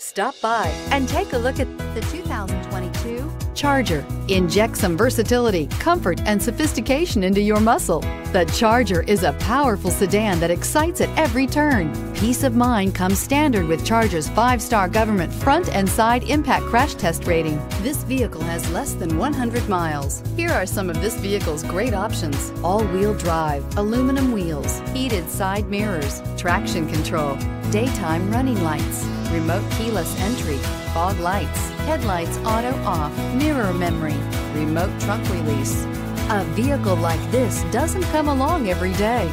Stop by and take a look at the 2022 Charger. Inject some versatility, comfort, and sophistication into your muscle. The Charger is a powerful sedan that excites at every turn. Peace of mind comes standard with Charger's five-star government front and side impact crash test rating. This vehicle has less than 100 miles. Here are some of this vehicle's great options. All-wheel drive, aluminum wheels, heated side mirrors, traction control, daytime running lights, remote keyless entry, fog lights, headlights auto off, mirror memory, remote trunk release. A vehicle like this doesn't come along every day.